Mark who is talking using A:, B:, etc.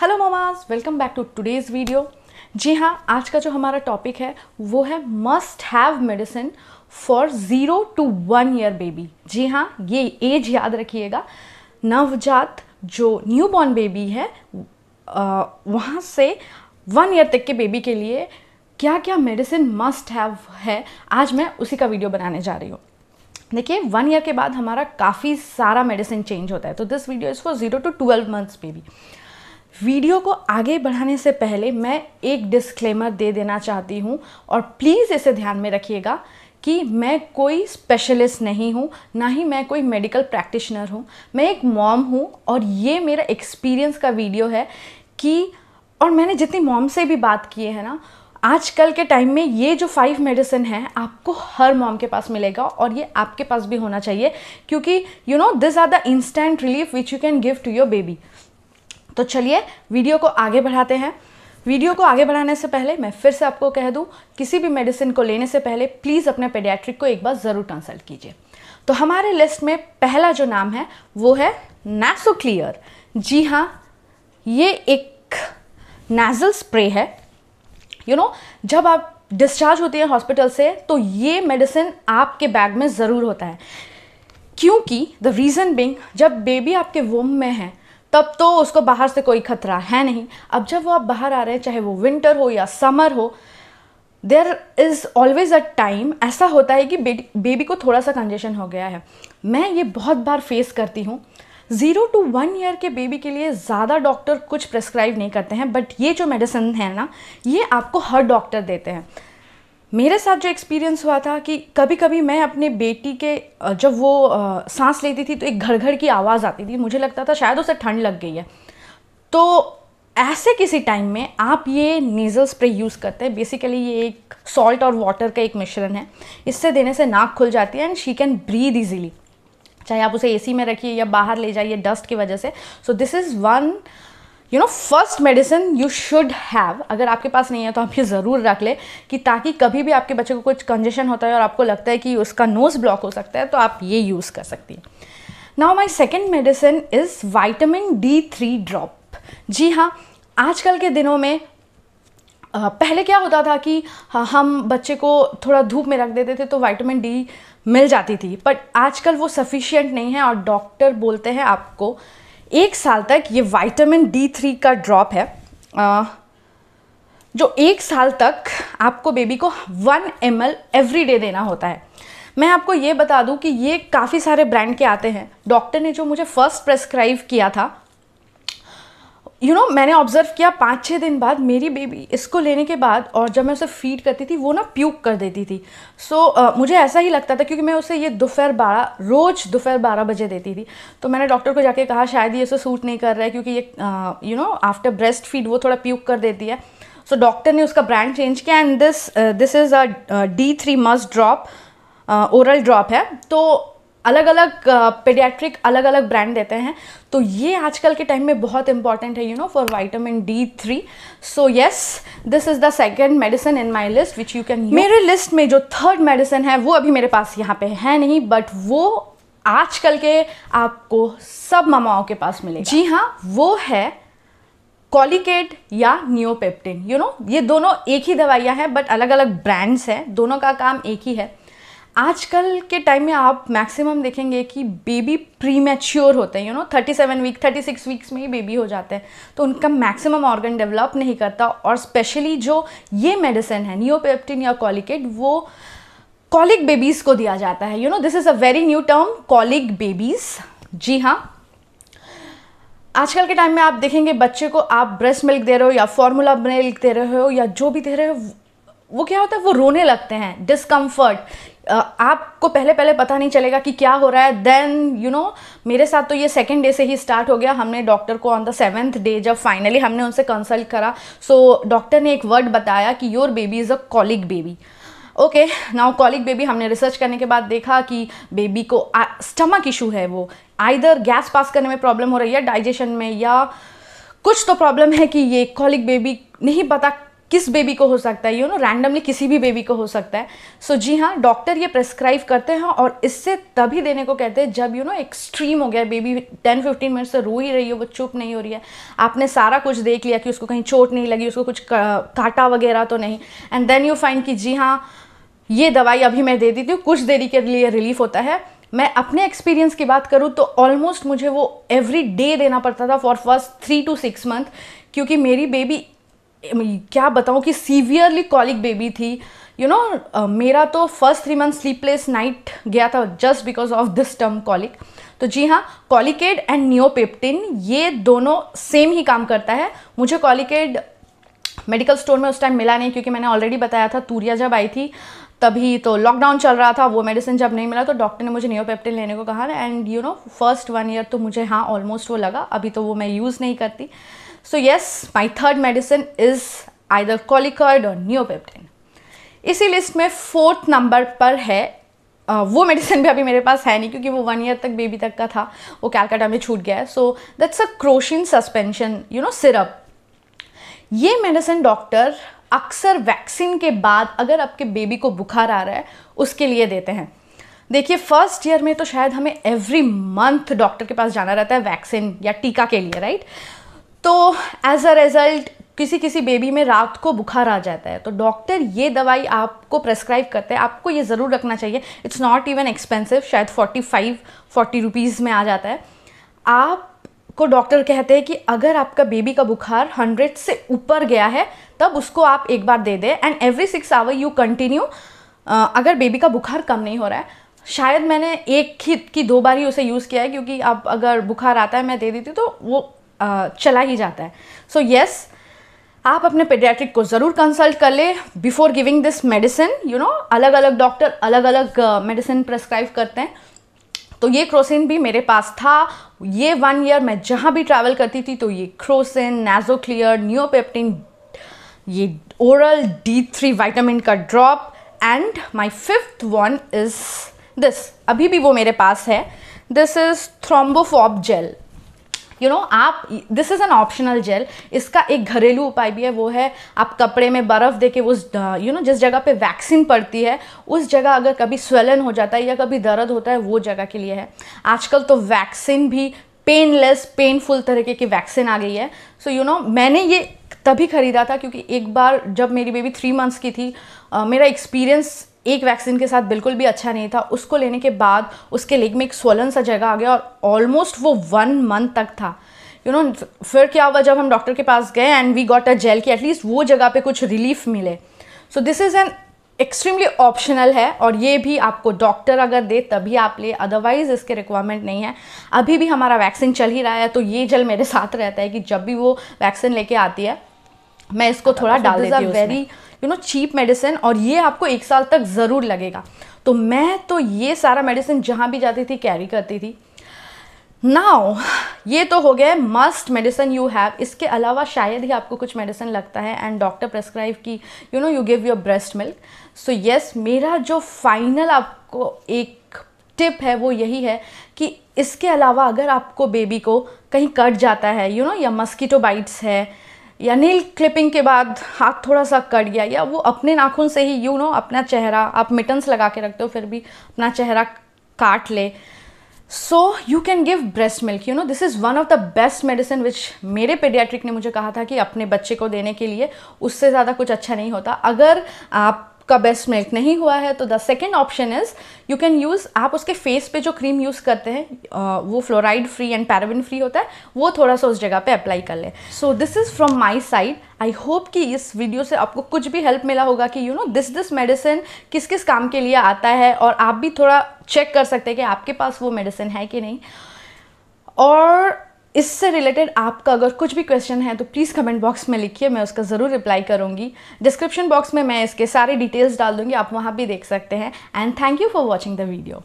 A: Hello mamas welcome back to today's video जी हाँ आज का जो हमारा टॉपिक है, वो है must have medicine for zero to one year baby जी हाँ ये एज याद रखिएगा। नवजात जो न्यू बॉर्न बेबी है वहाँ से वन ईयर तक के बेबी के लिए क्या क्या मेडिसिन मस्ट हैव है, आज मैं उसी का वीडियो बनाने जा रही हूँ। देखिए वन ईयर के बाद हमारा काफ़ी सारा मेडिसिन चेंज होता है। तो this video is for zero to twelve months baby video को आगे बढ़ाने से पहले मैं एक डिस्क्लेमर दे देना चाहती हूँ और प्लीज़ इसे ध्यान में रखिएगा कि मैं कोई स्पेशलिस्ट नहीं हूँ, ना ही मैं कोई मेडिकल प्रैक्टिशनर हूँ। मैं एक मॉम हूँ और ये मेरा एक्सपीरियंस का वीडियो है कि, और मैंने जितनी मॉम से भी बात की है ना, आजकल के टाइम में ये जो फाइव मेडिसिन है, आपको हर मॉम के पास मिलेगा और ये आपके पास भी होना चाहिए क्योंकि you know this are the instant relief which you can give to your baby तो चलिए वीडियो को आगे बढ़ाते हैं। वीडियो को आगे बढ़ाने से पहले मैं फिर से आपको कह दूँ किसी भी मेडिसिन को लेने से पहले प्लीज़ अपने पेडियाट्रिक को एक बार ज़रूर कंसल्ट कीजिए। तो हमारे लिस्ट में पहला जो नाम है वो है नैसोक्लियर जी हाँ ये एक नेजल स्प्रे है। यू you नो know, जब आप डिस्चार्ज होती हैं हॉस्पिटल से तो ये मेडिसिन आपके बैग में ज़रूर होता है। क्योंकि द रीज़न बिंग जब बेबी आपके वोम में है तब तो उसको बाहर से कोई खतरा है नहीं। अब जब वो आप बाहर आ रहे हैं, चाहे वो विंटर हो या समर हो there is always a time ऐसा होता है कि बेबी को थोड़ा सा कंजेशन हो गया है। मैं ये बहुत बार फेस करती हूँ। ज़ीरो टू वन ईयर के बेबी के लिए ज़्यादा डॉक्टर कुछ प्रेस्क्राइब नहीं करते हैं बट ये जो मेडिसिन है ना, ये आपको हर डॉक्टर देते हैं। मेरे साथ जो एक्सपीरियंस हुआ था कि कभी कभी मैं अपने बेटी के जब वो सांस लेती थी तो एक घर घर की आवाज़ आती थी। मुझे लगता था शायद उसे ठंड लग गई है। तो ऐसे किसी टाइम में आप ये नेज़ल स्प्रे यूज़ करते हैं। बेसिकली ये एक सॉल्ट और वाटर का एक मिश्रण है। इससे देने से नाक खुल जाती है and she can breathe easily चाहे आप उसे एसी में रखिए या बाहर ले जाइए डस्ट की वजह से। So this is one you know first medicine you should have अगर आपके पास नहीं है तो आप ये ज़रूर रख ले कि ताकि कभी भी आपके बच्चे को कुछ कंजेशन होता है और आपको लगता है कि उसका नोज़ ब्लॉक हो सकता है तो आप ये यूज़ कर सकती हैं। Now my second medicine is vitamin D three drop जी हाँ आजकल के दिनों में पहले क्या होता था कि हम बच्चे को थोड़ा धूप में रख देते थे तो वाइटामिन डी मिल जाती थी बट आजकल वो सफिशियंट नहीं है और डॉक्टर बोलते हैं आपको एक साल तक ये वाइटामिन डी थ्री का ड्रॉप है। आ, जो एक साल तक आपको बेबी को one M L every day देना होता है। मैं आपको ये बता दूँ कि ये काफ़ी सारे ब्रांड के आते हैं। डॉक्टर ने जो मुझे फ़र्स्ट प्रेस्क्राइब किया था यू you नो know, मैंने ऑब्ज़र्व किया पाँच छः दिन बाद मेरी बेबी इसको लेने के बाद और जब मैं उसे फ़ीड करती थी वो ना प्यूक कर देती थी। सो so, uh, मुझे ऐसा ही लगता था क्योंकि मैं उसे ये दोपहर बारह रोज़ दोपहर बारह बजे देती थी। तो मैंने डॉक्टर को जाके कहा शायद ये उसे सूट नहीं कर रहा है क्योंकि ये you know after breast feed वो थोड़ा प्यूक कर देती है। सो so, डॉक्टर ने उसका ब्रांड चेंज किया and this this is a D three must drop oral drop है। तो अलग अलग पेडियाट्रिक अलग अलग ब्रांड देते हैं। तो ये आजकल के टाइम में बहुत इंपॉर्टेंट है you know for vitamin D three so yes this is the second medicine in my list which you can मेरे लिस्ट में जो थर्ड मेडिसिन है वो अभी मेरे पास यहाँ पे है नहीं बट वो आजकल के आपको सब मामाओं के पास मिलेगा। जी हाँ वो है कॉलिकेट या न्योपेप्टिन यू नो ये दोनों एक ही दवाइयाँ हैं बट अलग अलग ब्रांड्स हैं दोनों का काम एक ही है। आजकल के टाइम में आप मैक्सिमम देखेंगे कि बेबी प्री मैच्योर होते हैं you know thirty seven week thirty six weeks में ही बेबी हो जाते हैं। तो उनका मैक्सिमम ऑर्गन डेवलप नहीं करता और स्पेशली जो ये मेडिसिन है नियोपेप्टिन या कॉलिकेट वो कॉलिक बेबीज़ को दिया जाता है। You know this is a very new term colic babies जी हाँ। आजकल के टाइम में आप देखेंगे बच्चे को आप ब्रेस्ट मिल्क दे रहे हो या फॉर्मूला मिल्क दे रहे हो या जो भी दे रहे हो, वो क्या होता है, वो रोने लगते हैं। डिस्कम्फर्ट आपको पहले पहले पता नहीं चलेगा कि क्या हो रहा है. देन यू नो मेरे साथ तो ये सेकेंड डे से ही स्टार्ट हो गया. हमने डॉक्टर को ऑन द सेवेंथ डे जब फाइनली हमने उनसे कंसल्ट करा. सो so, डॉक्टर ने एक वर्ड बताया कि your baby is a colic baby okay now colic baby हमने रिसर्च करने के बाद देखा कि बेबी को स्टमक इशू है वो. आइधर गैस पास करने में प्रॉब्लम हो रही है डाइजेशन में या कुछ तो प्रॉब्लम है कि ये कॉलिक बेबी नहीं पता किस बेबी को हो सकता है? यू नो रैंडमली किसी भी बेबी को हो सकता है। सो so, जी हाँ डॉक्टर ये प्रेस्क्राइब करते हैं और इससे तभी देने को कहते हैं जब यू नो एक्सट्रीम हो गया। बेबी टेन फिफ्टीन मिनट से रो ही रही हो वो चुप नहीं हो रही है। आपने सारा कुछ देख लिया कि उसको कहीं चोट नहीं लगी उसको कुछ काटा वगैरह तो नहीं। एंड देन यू फाइंड कि जी हाँ ये दवाई अभी मैं दे देती हूँ कुछ देरी के लिए रिलीफ होता है। मैं अपने एक्सपीरियंस की बात करूँ तो ऑलमोस्ट मुझे वो एवरी डे देना पड़ता था for first three two six month क्योंकि मेरी बेबी क्या बताऊँ कि सीवियरली कॉलिक बेबी थी। You you know know, uh, मेरा तो first three month sleepless night गया था just because of this term colic तो जी हाँ कॉलिकेड एंड नियोपेप्टिन ये दोनों सेम ही काम करता है। मुझे कॉलिकेड मेडिकल स्टोर में उस टाइम मिला नहीं क्योंकि मैंने ऑलरेडी बताया था तूरिया जब आई थी तभी तो लॉकडाउन चल रहा था वो मेडिसिन जब नहीं मिला तो डॉक्टर ने मुझे नियोपेप्टिन लेने को कहा। And you know first one year तो मुझे हाँ ऑलमोस्ट वो लगा अभी तो वो मैं यूज़ नहीं करती। So yes my third medicine is either Colicaid और नियोपेप्टिन इसी लिस्ट में फोर्थ नंबर पर है वो मेडिसिन भी अभी मेरे पास है नहीं, क्योंकि वो वन ईयर तक बेबी तक का था, वो कैलकाटा में छूट गया है। So that's a Crocin suspension you know syrup ये मेडिसिन डॉक्टर अक्सर वैक्सीन के बाद अगर आपके बेबी को बुखार आ रहा है, उसके लिए देते हैं। देखिए फ़र्स्ट ईयर में तो शायद हमें एवरी मंथ डॉक्टर के पास जाना रहता है वैक्सीन या टीका के लिए राइट तो एज अ रिज़ल्ट किसी किसी बेबी में रात को बुखार आ जाता है। तो डॉक्टर ये दवाई आपको प्रेस्क्राइब करते हैं। आपको ये ज़रूर रखना चाहिए। इट्स नॉट इवन एक्सपेंसिव शायद फोर्टी फाइव फोर्टी रुपीज़ में आ जाता है। आप को डॉक्टर कहते हैं कि अगर आपका बेबी का बुखार हंड्रेड से ऊपर गया है, तब उसको आप एक बार दे दें and every six hour you continue अगर बेबी का बुखार कम नहीं हो रहा है, शायद मैंने एक ही, की दो बार ही उसे यूज़ किया है, क्योंकि अब अगर बुखार आता है, मैं दे देती तो वो चला ही जाता है। सो so, येस yes, आप अपने पेडियाट्रिक को ज़रूर कंसल्ट कर ले। Before giving this medicine you know अलग अलग डॉक्टर अलग अलग मेडिसिन प्रेस्क्राइब करते हैं। तो ये क्रोसिन भी मेरे पास था। ये वन ईयर मैं जहाँ भी ट्रैवल करती थी तो ये क्रोसिन नेजोक्लियर न्योपेप्टिन ये ओरल डी थ्री वाइटामिन का drop and my fifth one is this अभी भी वो मेरे पास है। This is Thrombophob gel you know आप this is an optional gel इसका एक घरेलू उपाय भी है वो है आप कपड़े में बर्फ़ दे के उस यू नो जिस जगह पे वैक्सीन पड़ती है उस जगह अगर कभी स्वेलन हो जाता है या कभी दर्द होता है वो जगह के लिए है. आजकल तो वैक्सीन भी पेनलेस पेनफुल तरीके की वैक्सीन आ गई है. सो यू नो मैंने ये तभी ख़रीदा था क्योंकि एक बार जब मेरी बेबी थ्री मंथ्स की थी uh, मेरा एक्सपीरियंस एक वैक्सीन के साथ बिल्कुल भी अच्छा नहीं था। उसको लेने के बाद उसके लेग में एक स्वलन सा जगह आ गया और ऑलमोस्ट वो वन मंथ तक था। यू you नो know, फिर क्या हुआ जब हम डॉक्टर के पास गए and we got a gel कि एटलीस्ट वो जगह पे कुछ रिलीफ मिले। So this is an extremely optional है और ये भी आपको डॉक्टर अगर दे तभी आप ले अदरवाइज़ इसके रिक्वायरमेंट नहीं है। अभी भी हमारा वैक्सीन चल ही रहा है तो ये जल मेरे साथ रहता है कि जब भी वो वैक्सीन लेके आती है मैं इसको थोड़ा डाल देती हूँ very you know cheap medicine और ये आपको एक साल तक ज़रूर लगेगा। तो मैं तो ये सारा मेडिसिन जहाँ भी जाती थी कैरी करती थी। नाउ ये तो हो गया मस्ट मेडिसिन यू हैव इसके अलावा शायद ही आपको कुछ मेडिसिन लगता है एंड डॉक्टर प्रेस्क्राइब की you know you give your breast milk so yes मेरा जो फाइनल आपको एक टिप है वो यही है कि इसके अलावा अगर आपको बेबी को कहीं कट जाता है यू you नो know, या मस्कीटो बाइट्स है या नील क्लिपिंग के बाद हाथ थोड़ा सा कट गया, या वो अपने नाखून से ही यू नो अपना चेहरा, आप मिटन्स लगा के रखते हो, फिर भी अपना चेहरा काट ले। So you can give breast milk you know this is one of the best medicine which मेरे पेडियाट्रिक ने मुझे कहा था कि अपने बच्चे को देने के लिए उससे ज़्यादा कुछ अच्छा नहीं होता। अगर आप का बेस्ट मिल्क नहीं हुआ है तो the second option is you can use आप उसके फेस पे जो क्रीम यूज़ करते हैं वो fluoride free and paraben free होता है, वो थोड़ा सा उस जगह पे अप्लाई कर ले। So this is from my side I hope कि इस वीडियो से आपको कुछ भी हेल्प मिला होगा कि you know this this medicine किस किस काम के लिए आता है, और आप भी थोड़ा चेक कर सकते हैं कि आपके पास वो मेडिसिन है कि नहीं। और इससे रिलेटेड आपका अगर कुछ भी क्वेश्चन है तो प्लीज़ कमेंट बॉक्स में लिखिए, मैं उसका ज़रूर रिप्लाई करूँगी। डिस्क्रिप्शन बॉक्स में मैं इसके सारे डिटेल्स डाल दूँगी, आप वहाँ भी देख सकते हैं। And thank you for watching the video